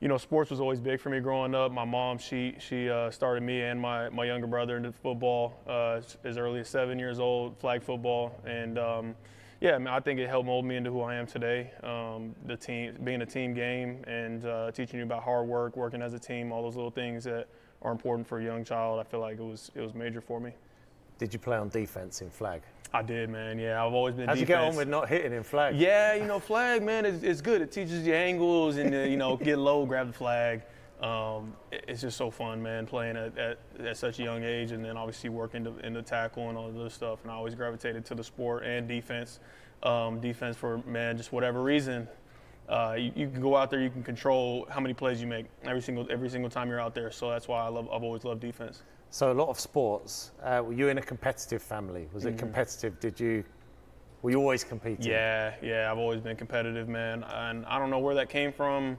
you know, sports was always big for me growing up. My mom, she she uh, started me and my, my younger brother into football uh, as early as seven years old, flag football, and um, yeah, I, mean, I think it helped mold me into who I am today. Um, the team, being a team game, and uh, teaching you about hard work, working as a team, all those little things that are important for a young child. I feel like it was it was major for me. Did you play on defense in flag? I did, man. Yeah, I've always been. How'd defense. you get on with not hitting in flag? Yeah, you know, flag, man, it's, it's good. It teaches you angles and, uh, you know, get low, grab the flag. Um, it's just so fun, man, playing at, at, at, such a young age and then obviously working to, in the tackle and all this stuff. And I always gravitated to the sport and defense. Um, defense for, man, just whatever reason. Uh, you, you, can go out there, you can control how many plays you make every single every single time you're out there. So that's why I love I've always loved defense. So a lot of sports. Uh, were you in a competitive family? Was it mm-hmm. competitive? Did you were you always competing? Yeah, yeah. I've always been competitive, man. And I don't know where that came from.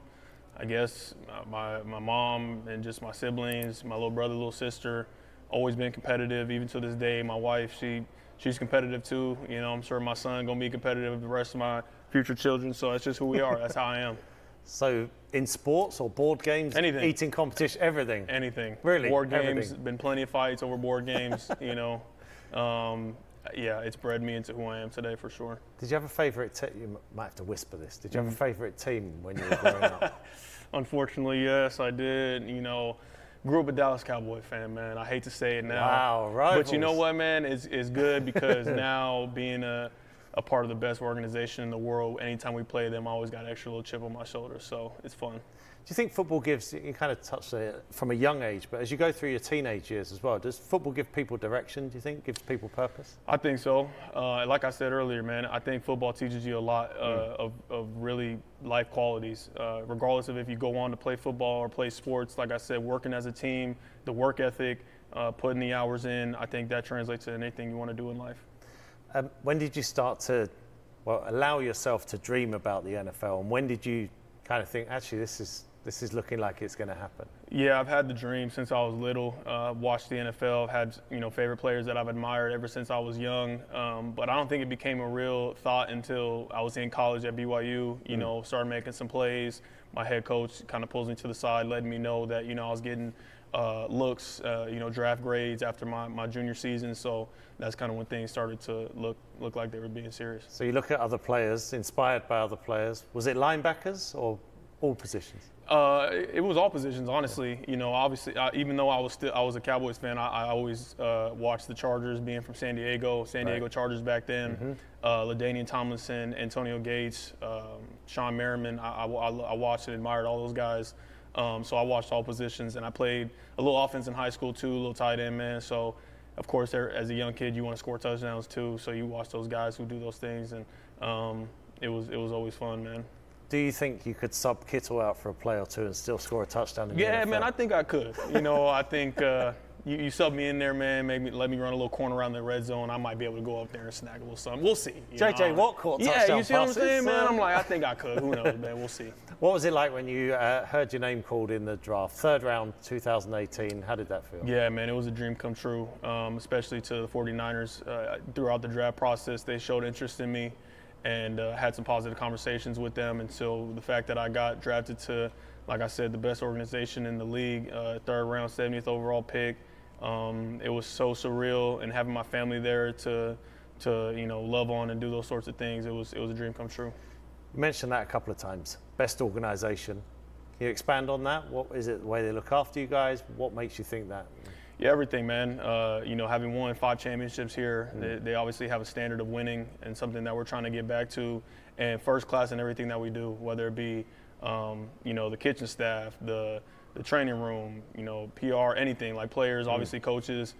I guess my my mom and just my siblings, my little brother, little sister, always been competitive. Even to this day, my wife, she she's competitive too. You know, I'm sure my son gonna be competitive with the rest of my future children. So that's just who we are. that's how I am. So in sports or board games, anything, eating competition, everything, anything. Really, board games. Everything. Been plenty of fights over board games. you know, um, yeah, it's bred me into who I am today for sure. Did you have a favourite team? You might have to whisper this. Did you have a mm. favourite team when you were growing up? Unfortunately, yes, I did. You know, grew up a Dallas Cowboy fan, man. I hate to say it now. Wow, right. But you know what, man? It's, it's good because now being a a part of the best organization in the world. Anytime we play them, I always got an extra little chip on my shoulder. So it's fun. Do you think football gives, you kind of touched it from a young age, but as you go through your teenage years as well, does football give people direction, do you think? Gives people purpose? I think so. Uh, like I said earlier, man, I think football teaches you a lot uh, mm. of, of really life qualities. Uh, regardless of if you go on to play football or play sports, like I said, working as a team, the work ethic, uh, putting the hours in, I think that translates to anything you want to do in life. Um, when did you start to well allow yourself to dream about the NFL, and when did you kind of think actually this is this is looking like it's going to happen? Yeah, I've had the dream since I was little. Uh, watched the NFL. I've had you know favorite players that I've admired ever since I was young. Um, but I don't think it became a real thought until I was in college at BYU. You mm. know, started making some plays. My head coach kind of pulls me to the side, letting me know that you know I was getting uh, looks, uh, you know, draft grades after my, my junior season. So that's kind of when things started to look look like they were being serious. So you look at other players, inspired by other players. Was it linebackers or all positions? Uh, it was all positions, honestly. You know, obviously, I, even though I was still I was a Cowboys fan, I, I always uh, watched the Chargers, being from San Diego, San Diego right. Chargers back then. Mm-hmm. Uh, LaDainian Tomlinson, Antonio Gates, um, Shawne Merriman. I, I, I watched and admired all those guys. Um, so I watched all positions, and I played a little offense in high school too, a little tight end man. So of course, as a young kid, you want to score touchdowns too. So you watch those guys who do those things, and um, it was it was always fun, man. Do you think you could sub Kittle out for a play or two and still score a touchdown? yeah, man, I think I could. You know, I think. Uh, you, you sub me in there, man. Maybe let me run a little corner around the red zone. I might be able to go up there and snag a little something. We'll see. JJ Watt caught yeah, you see what I'm saying, man? I'm like, I think I could. Who knows, man? We'll see. What was it like when you uh, heard your name called in the draft, third round, 2018? How did that feel? Yeah, man, it was a dream come true, um, especially to the 49ers. Uh, throughout the draft process, they showed interest in me and uh, had some positive conversations with them. And so the fact that I got drafted to, like I said, the best organization in the league, uh, third round, 70th overall pick, um, it was so surreal, and having my family there to to you know love on and do those sorts of things, it was it was a dream come true. You mentioned that a couple of times. Best organisation. Can you expand on that? What is it? The way they look after you guys? What makes you think that? Yeah, everything, man. Uh, you know, having won five championships here, mm. they, they, obviously have a standard of winning and something that we're trying to get back to. And first class in everything that we do, whether it be, um, you know, the kitchen staff, the the training room, you know, PR, anything like players, mm obviously coaches.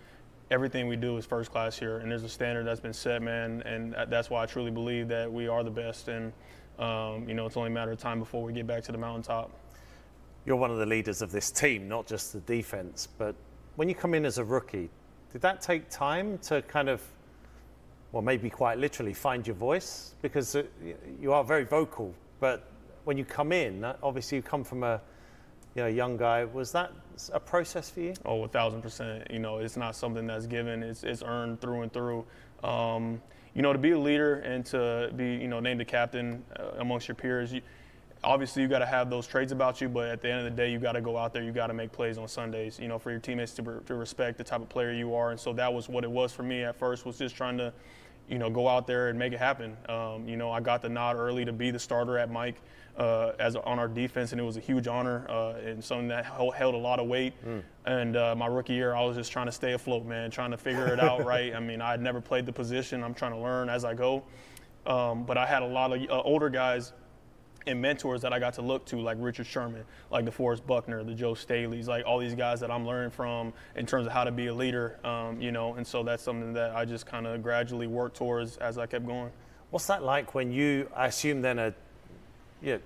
Everything we do is first class here, and there's a standard that's been set, man, and that's why I truly believe that we are the best. And um, you know, it's only a matter of time before we get back to the mountaintop. You're one of the leaders of this team, not just the defense. But when you come in as a rookie, did that take time to kind of, well, maybe quite literally find your voice? Because uh, you are very vocal, but when you come in, obviously you come from a you know, young guy. Was that a process for you? Oh, a thousand percent. You know, it's not something that's given. It's it's earned through and through. Um, you know, to be a leader and to be you know named the captain uh, amongst your peers. You, obviously you got to have those traits about you, but at the end of the day, you got to go out there. You got to make plays on Sundays. You know, for your teammates to, to respect the type of player you are. And so that was what it was for me at first. Was just trying to, you know, go out there and make it happen. Um, you know, I got the nod early to be the starter at Mike. Uh, as on our defense, and it was a huge honor uh, and something that held a lot of weight. Mm. And uh, my rookie year, I was just trying to stay afloat, man, trying to figure it out right. I mean, I had never played the position. I'm trying to learn as I go. Um, but I had a lot of uh, older guys and mentors that I got to look to, like Richard Sherman, like DeForest Buckner, the Joe Staleys, like all these guys that I'm learning from in terms of how to be a leader, um, you know. And so that's something that I just kind of gradually worked towards as I kept going. What's that like when you, I assume, then are you know,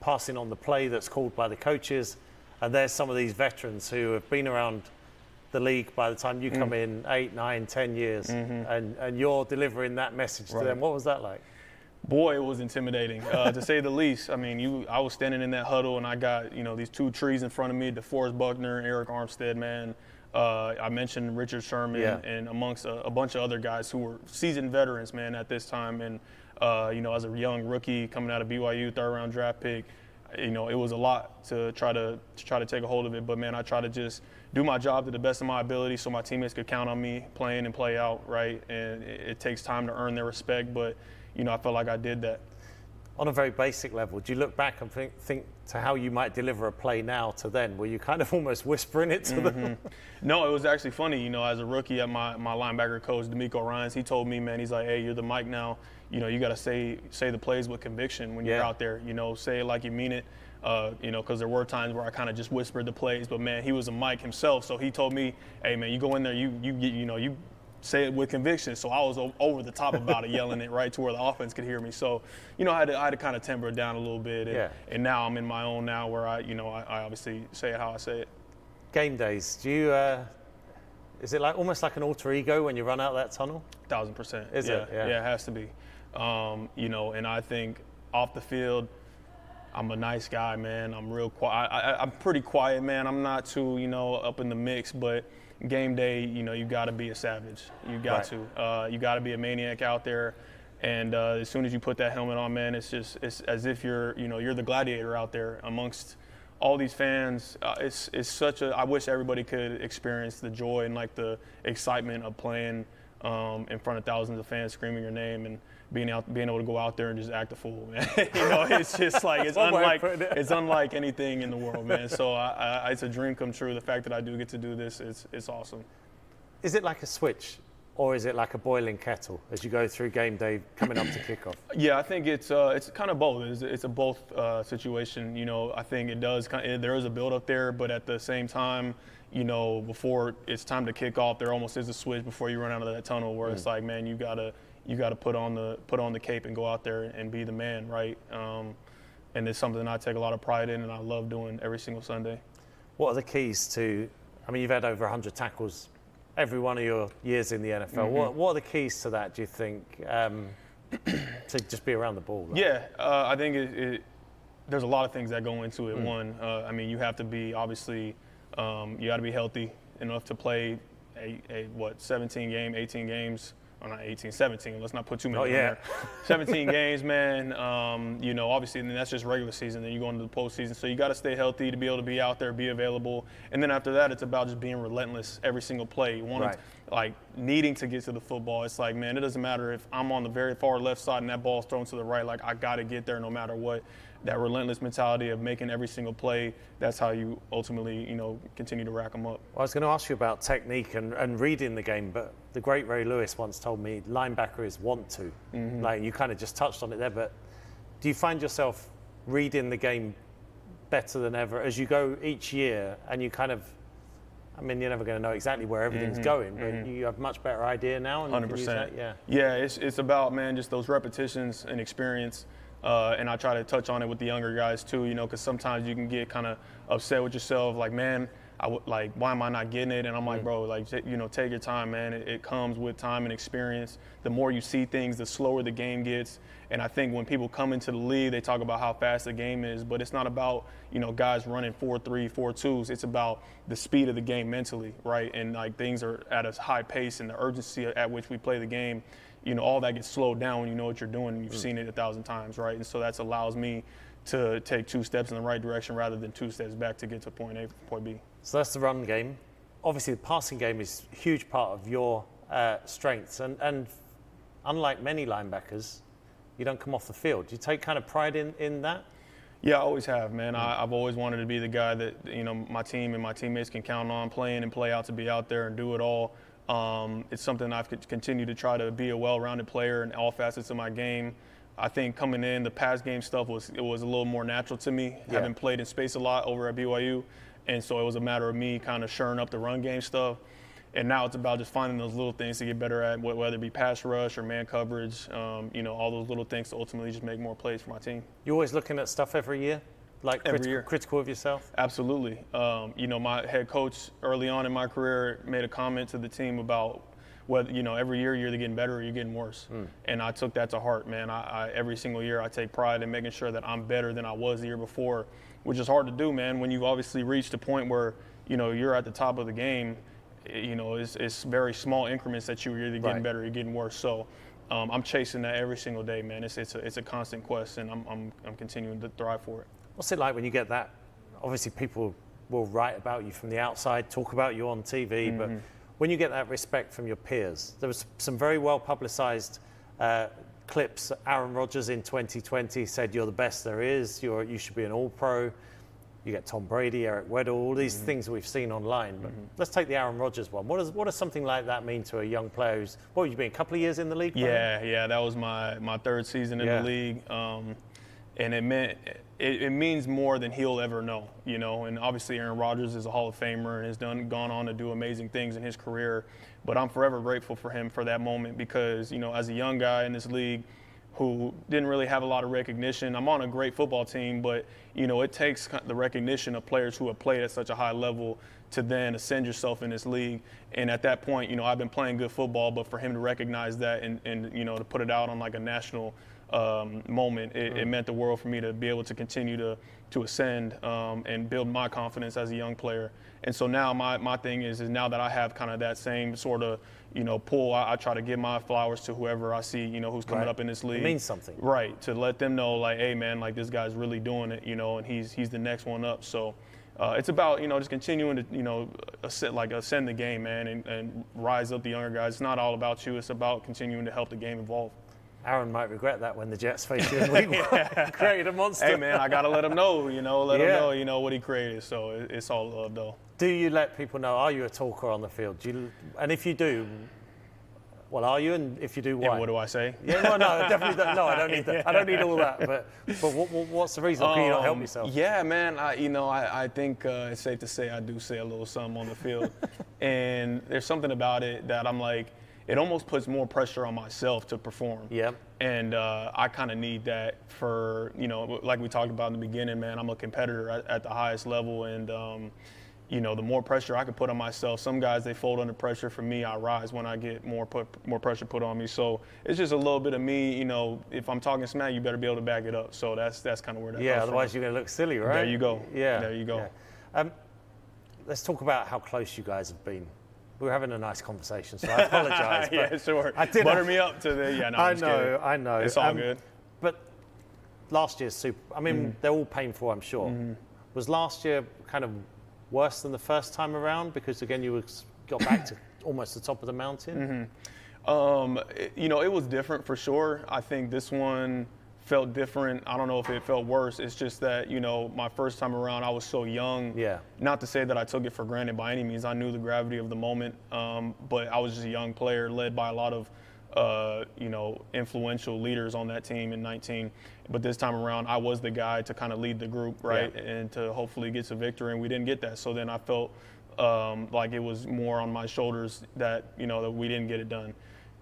passing on the play that's called by the coaches, and there's some of these veterans who have been around the league by the time you come mm. in eight, nine, ten years, mm-hmm. and, and you're delivering that message to them. What was that like? Boy, it was intimidating, uh, to say the least. I mean, you, I was standing in that huddle, and I got you know these two trees in front of me: DeForest Buckner and Arik Armstead. Man, uh, I mentioned Richard Sherman yeah. and amongst a, a, bunch of other guys who were seasoned veterans, man, at this time. And uh, you know, as a young rookie coming out of BYU, third round draft pick, you know, it was a lot to try to, to try to take a hold of it. But man, I try to just do my job to the best of my ability, so my teammates could count on me playing and play out, right? And it, it takes time to earn their respect, but you know, I felt like I did that. On a very basic level, do you look back and think, think to how you might deliver a play now to then? Were you kind of almost whispering it to mm-hmm. them? no, it was actually funny. You know, as a rookie, at my, my linebacker coach, DeMeco Ryans, he told me, man, he's like, hey, you're the mic now. You know, you got to say say the plays with conviction when you're yeah. out there. You know, say it like you mean it. Uh, you know, because there were times where I kind of just whispered the plays, but man, he was a mic himself, so he told me, "Hey, man, you go in there, you you you know, you say it with conviction. So I was over the top about it, yelling it right to where the offense could hear me. So, you know, I had to, I had to kind of temper it down a little bit. And, yeah. and now I'm in my own now where I, you know, I, I obviously say it how I say it. Game days, do you, uh, is it like almost like an alter ego when you run out that tunnel? Thousand percent. Is yeah, it? Yeah. yeah, it has to be. Um, you know, and I think off the field, I'm a nice guy, man. I'm real quiet. I, I, I'm pretty quiet, man. I'm not too, you know, up in the mix, but – game day, you know, you got to be a savage. You got right. to. Uh, you got to be a maniac out there. And uh, as soon as you put that helmet on, man, it's just it's as if you're, you know, you're the gladiator out there amongst all these fans. Uh, it's it's such a. I wish everybody could experience the joy and like the excitement of playing um, in front of thousands of fans screaming your name and being out, being able to go out there and just act a fool, man. you know, it's just like it's unlike it's unlike anything in the world, man. So I, I, it's a dream come true. The fact that I do get to do this, it's it's awesome. Is it like a switch, or is it like a boiling kettle as you go through game day coming up to kickoff? Yeah, I think it's uh, it's kind of both. It's, it's a both uh, situation. You know, I think it does kind of, there is a build up there, but at the same time, you know, before it's time to kick off, there almost is a switch before you run out of that tunnel where mm. it's like, man, you gotta you got to put on the put on the cape and go out there and be the man, right? Um, and it's something I take a lot of pride in, and I love doing every single Sunday. What are the keys to? I mean, you've had over 100 tackles every one of your years in the NFL. Mm-hmm. What, what are the keys to that? Do you think um, to just be around the ball? Like? Yeah, uh, I think it, it, there's a lot of things that go into it. Mm. One, uh, I mean, you have to be obviously um, you got to be healthy enough to play a, a what 17 game, 18 games or not 18, 17. Let's not put too many oh, yeah. 17 games, man. Um, you know, obviously, and that's just regular season. Then you go into the postseason, so you got to stay healthy to be able to be out there, be available. And then after that, it's about just being relentless every single play. Wanting, right. like needing to get to the football. It's like, man, it doesn't matter if I'm on the very far left side and that ball's thrown to the right. Like I got to get there no matter what that relentless mentality of making every single play, that's how you ultimately, you know, continue to rack them up. Well, I was going to ask you about technique and, and reading the game, but the great Ray Lewis once told me linebacker is want to. Mm-hmm. Like you kind of just touched on it there, but do you find yourself reading the game better than ever as you go each year and you kind of I mean, you're never going to know exactly where everything's mm-hmm, going, but mm-hmm. you have much better idea now. Hundred percent. Yeah. Yeah, it's it's about man, just those repetitions and experience. Uh, and I try to touch on it with the younger guys too, you know, because sometimes you can get kind of upset with yourself, like, man, I w- like, why am I not getting it? And I'm like, mm. bro, like, you know, take your time, man. It, it, comes with time and experience. The more you see things, the slower the game gets. And I think when people come into the league, they talk about how fast the game is, but it's not about, you know, guys running four three, four twos. It's about the speed of the game mentally, right? And like things are at a high pace and the urgency at which we play the game you know, all that gets slowed down when you know what you're doing and you've mm. seen it a thousand times, right? And so that allows me to take two steps in the right direction rather than two steps back to get to point A, point B. So that's the run game. Obviously, the passing game is a huge part of your uh, strengths, and, and unlike many linebackers, you don't come off the field. Do you take kind of pride in, in that? Yeah, I always have, man. I, have always wanted to be the guy that you know my team and my teammates can count on playing and play out to be out there and do it all. Um, it's something I've continued to try to be a well-rounded player in all facets of my game. I think coming in, the pass game stuff was it was a little more natural to me, yeah. having played in space a lot over at BYU, and so it was a matter of me kind of shoring up the run game stuff. And now it's about just finding those little things to get better at, whether it be pass rush or man coverage. Um, you know, all those little things to ultimately just make more plays for my team. You always looking at stuff every year, like every critical, year. critical of yourself. Absolutely. Um, you know, my head coach early on in my career made a comment to the team about whether you know every year you're either getting better or you're getting worse. Mm. And I took that to heart, man. I, I, every single year I take pride in making sure that I'm better than I was the year before, which is hard to do, man. When you've obviously reached a point where you know you're at the top of the game, eh, you know it's, it's very small increments that you're either getting right. better or you're getting worse. So. Um, I'm chasing that every single day, man. It's, it's, a, it's a constant quest, and I'm, I'm, I'm continuing to thrive for it. What's it like when you get that? Obviously, people will write about you from the outside, talk about you on TV, mm-hmm. but when you get that respect from your peers, there was some very well publicized uh, clips. Aaron Rodgers in 2020 said, You're the best there is, You're, you should be an all pro. You get Tom Brady, Eric Weddle, all these mm-hmm. things we've seen online. But mm-hmm. let's take the Aaron Rodgers one. What does, what does something like that mean to a young player who's, what, you been, a couple of years in the league? Yeah, yeah, that was my, my third season in yeah. the league. Um, and it meant it, it, means more than he'll ever know, you know. And obviously, Aaron Rodgers is a Hall of Famer and has done gone on to do amazing things in his career. But I'm forever grateful for him for that moment because, you know, as a young guy in this league who didn't really have a lot of recognition, I'm on a great football team, but you know, it takes the recognition of players who have played at such a high level to then ascend yourself in this league. And at that point, you know, I've been playing good football, but for him to recognize that and, and you know, to put it out on like a national um, moment, it, it, meant the world for me to be able to continue to to ascend um, and build my confidence as a young player. And so now my, my thing is is now that I have kind of that same sort of you know pull, I, I, try to give my flowers to whoever I see you know who's coming right. up in this league. It means something, right? To let them know like, hey man, like this guy's really doing it, you know, and he's he's the next one up. So. Uh, it's about you know just continuing to you know ascend, like ascend the game, man, and, and rise up the younger guys. It's not all about you. It's about continuing to help the game evolve. Aaron might regret that when the Jets face you in week yeah. created a monster. Hey man, I gotta let him know, you know, let yeah. him know, you know what he created. So it's all love though. Do you let people know? Are you a talker on the field? Do you, and if you do, well, are you? And if you do, why? And what do I say? Yeah, no, no, definitely. Don't, no, I don't need that. I don't need all that. But, but what, what's the reason? Um, Can you not help um, yourself? Yeah, man. I, you know, I, I think uh, it's safe to say I do say a little something on the field, and there's something about it that I'm like it almost puts more pressure on myself to perform. Yeah. And uh, I kind of need that for, you know, like we talked about in the beginning, man, I'm a competitor at, at the highest level. And, um, you know, the more pressure I can put on myself, some guys, they fold under pressure. For me, I rise when I get more put, more pressure put on me. So it's just a little bit of me, you know, if I'm talking smack, you better be able to back it up. So that's, that's kind of where that Yeah, otherwise from. you're going to look silly, right? There you go. Yeah. There you go. Yeah. Um, let's talk about how close you guys have been we were having a nice conversation, so I apologise. yeah, sure. I did butter me up to the. Yeah, no, I know, I know. It's all um, good. But last year's super. I mean, mm. they're all painful, I'm sure. Mm. Was last year kind of worse than the first time around because again you got back to almost the top of the mountain? Mm-hmm. Um, it, you know, it was different for sure. I think this one felt different. I don't know if it felt worse. It's just that, you know, my first time around, I was so young. Yeah. Not to say that I took it for granted by any means. I knew the gravity of the moment, um, but I was just a young player led by a lot of, uh, you know, influential leaders on that team in 19. But this time around, I was the guy to kind of lead the group, right, yeah. and to hopefully get some victory. And we didn't get that. So then I felt um, like it was more on my shoulders that, you know, that we didn't get it done.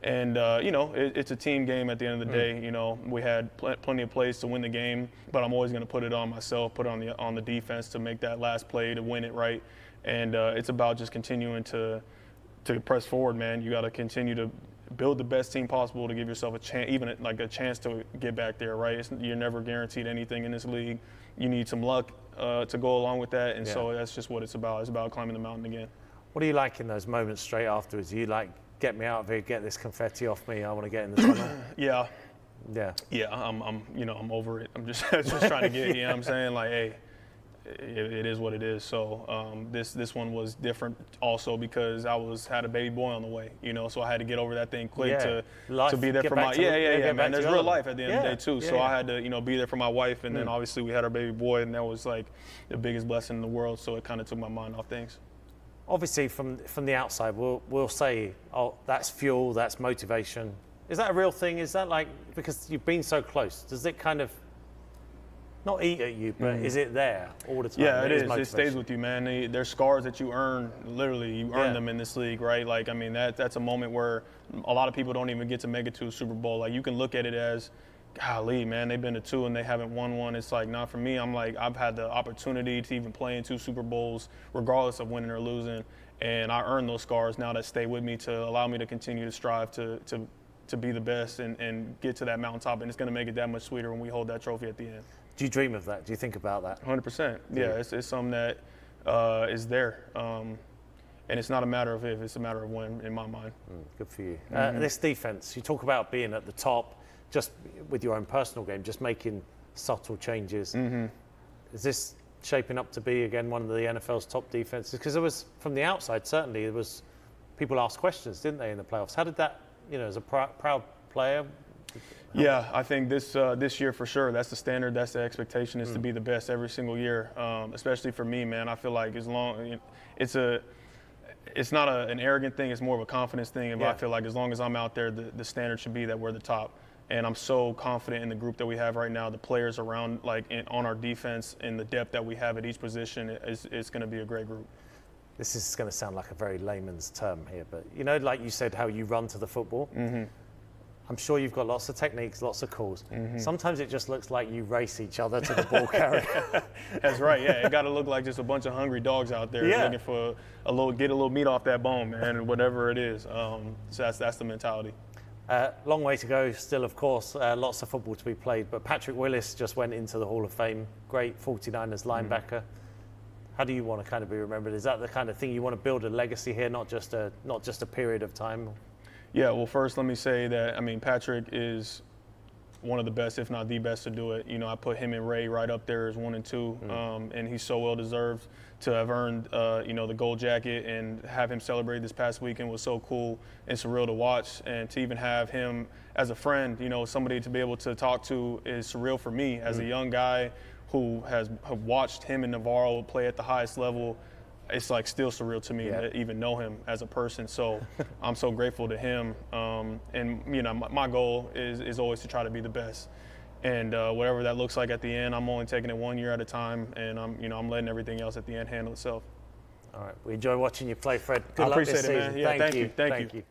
And uh, you know, it, it's a team game at the end of the mm. day. You know, we had pl- plenty of plays to win the game, but I'm always going to put it on myself, put it on the on the defense to make that last play to win it right. And uh, it's about just continuing to to press forward, man. You got to continue to build the best team possible to give yourself a chance, even like a chance to get back there, right? It's, you're never guaranteed anything in this league. You need some luck uh, to go along with that, and yeah. so that's just what it's about. It's about climbing the mountain again. What do you like in those moments straight afterwards? Do you like get me out of here, get this confetti off me. I want to get in the tunnel. yeah, Yeah. Yeah, I'm, I'm, you know, I'm over it. I'm just, just trying to get, you know what I'm saying? Like, hey, it, it is what it is. So um, this this one was different also because I was had a baby boy on the way, you know, so I had to get over that thing quick Yeah. to Life, to be there for my yeah yeah, yeah yeah man. There's real life at the end of the day too. yeah, so yeah. I had to you know be there for my wife, and then obviously we had our baby boy, and that was like the biggest blessing in the world. So it kind of took my mind off things. Obviously, from from the outside, we'll we'll say, oh, that's fuel, that's motivation. Is that a real thing? Is that like because you've been so close? Does it kind of not eat at you, but is it there all the time? Mm. Yeah, it is. It stays with you, man. They, they're scars that you earn. Literally, you earn Yeah. them in this league, right? Like, I mean, that that's a moment where a lot of people don't even get to make it to a Super Bowl. Like, you can look at it as, golly, man, they've been to two and they haven't won one. It's like, not for me. I'm like, I've had the opportunity to even play in two Super Bowls, regardless of winning or losing, and I earned those scars now that stay with me to allow me to continue to strive to to to be the best and, and get to that mountaintop. And it's going to make it that much sweeter when we hold that trophy at the end. Do you dream of that? Do you think about that? Hundred percent. Yeah, it's, it's something that uh, is there, um, and it's not a matter of if; it's a matter of when, in my mind. Good for you. Mm-hmm. Uh, this defense, you talk about being at the top, just with your own personal game, just making subtle changes. Mm-hmm. Is this shaping up to be again one of the NFL's top defenses? Because there was, from the outside, certainly there was people asked questions, didn't they, in the playoffs? How did that, you know, as a prou- proud player? Yeah, I think this uh, this year for sure. That's the standard. That's the expectation is to be the best every single year. Um, especially for me, man. I feel like as long it's a it's not a, an arrogant thing. It's more of a confidence thing. And Yeah. I feel like as long as I'm out there, the, the standard should be that we're the top. And I'm so confident in the group that we have right now, the players around, like in, on our defense, and the depth that we have at each position. Is it's going to be a great group. This is going to sound like a very layman's term here, but you know, like you said, how you run to the football. Mm-hmm. I'm sure you've got lots of techniques, lots of calls. Sometimes it just looks like you race each other to the ball carrier. That's right. Yeah, it got to look like just a bunch of hungry dogs out there Yeah. looking for a little, get a little meat off that bone, man, and whatever it is. Um, so that's that's the mentality. Uh, long way to go still, of course. Uh, lots of football to be played. But Patrick Willis just went into the Hall of Fame. Great 49ers linebacker. How do you want to kind of be remembered? Is that the kind of thing you want to build a legacy here, not just a not just a period of time? Yeah. Well, first, let me say that I mean Patrick is one of the best, if not the best, to do it. You know, I put him and Ray right up there as one and two, um, and he's so well deserved to have earned, uh, you know, the gold jacket and have him celebrate this past weekend was so cool and surreal to watch, and to even have him as a friend, you know, somebody to be able to talk to is surreal for me as a young guy who has have watched him and NaVorro play at the highest level it's like still surreal to me Yeah. to even know him as a person. So I'm so grateful to him. Um, and you know, my, my goal is is always to try to be the best. And uh, whatever that looks like at the end, I'm only taking it one year at a time, and I'm you know I'm letting everything else at the end handle itself. All right. We enjoy watching you play, Fred. Good I appreciate it, man. Yeah, thank you. Thank Thank you. you.